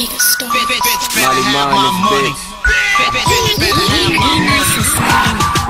Money, money, bitch.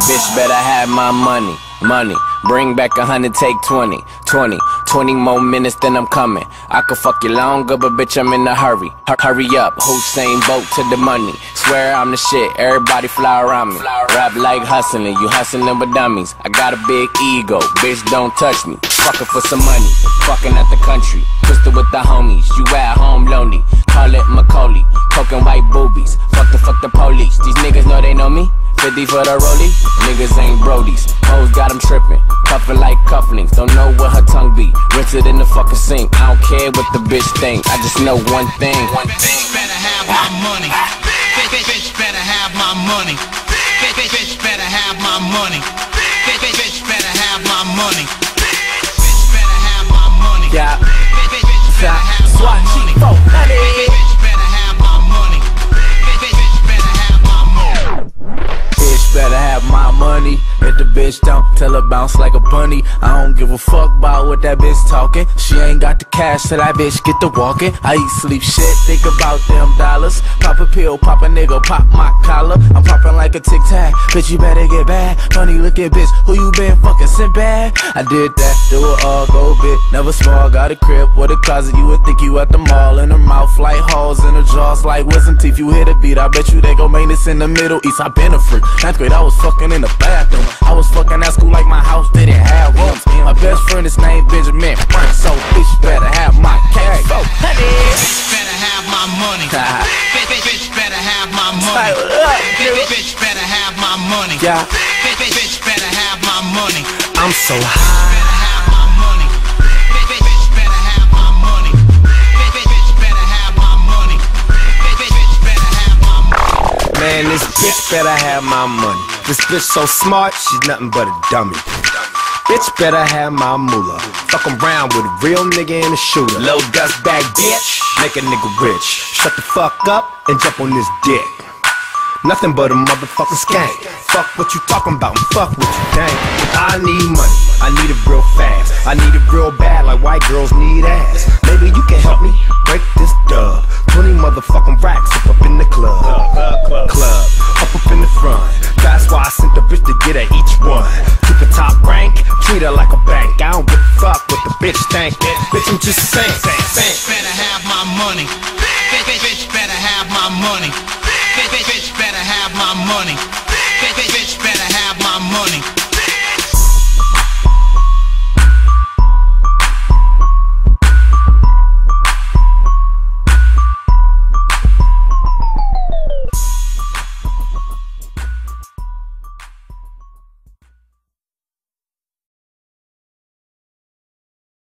Bitch better have my money, money. Bring back a hundred, take 20, 20, 20 more minutes, then I'm coming. I could fuck you longer, but bitch, I'm in a hurry. Hur- hurry up, Hussein boat to the money. Swear I'm the shit, everybody fly around me. Rap like hustling, you hustling with dummies. I got a big ego, bitch, don't touch me. Fucking for some money, fucking at the country. Twisted with the homies, you at home lonely. Call it Macaulay, Culkin white boobies. Fuck the fuck the police, these niggas know they know me. 50 for the rollie, niggas ain't brodies. Hoes got them tripping, cuffin' like cufflinks. Don't know what her tongue be. Rinse it in the fucking sink. I don't care what the bitch think. I just know one thing. Bitch better have my money. Bitch, bitch better have my money. Bitch, bitch better have my money. Bitch, bitch better have my money. Money. If the bitch don't, tell her bounce like a bunny. I don't give a fuck about what that bitch talking. She ain't got the cash so that bitch get to walking. I eat sleep shit, think about them dollars. Pop a pill, pop a nigga, pop my collar. I'm popping like a tic tac. Bitch, you better get back. Funny looking bitch, who you been fucking sent back? I did that, do it all, go big. Never small, got a crib with a closet. You would think you at the mall. In her mouth like holes, in her jaws like wisdom teeth. You hit a beat, I bet you they gon' make this in the Middle East. I been a freak. Ninth grade, I was fucking in the bathroom. I was fucking at school like my house didn't have rooms. My best friend is named Benjamin Frank, so bitch better have my cash. So, honey. Bitch better have my money. Bitch, bitch better have my money. Say what up, Bitch, bitch better have my money. Yeah. Bitch, bitch better have my money. I'm so high. Man, this bitch better have my money. This bitch so smart, she's nothing but a dummy. Bitch better have my moolah. Fuck around with a real nigga and a shooter. Low dust bag bitch, make a nigga rich. Shut the fuck up and jump on this dick. Nothing but a motherfucking skank. Fuck what you talking about and fuck what you think. I need money, I need it real fast. I need it real bad like white girls need ass. You can help me break this dub. 20 motherfucking racks up, up in the club. Club, club, up up in the front. That's why I sent the bitch to get at each one. Keep it top rank, treat her like a bank. I don't give a fuck what the bitch think. Bitch, I'm just saying. Bitch better have my money. Bitch, bitch better have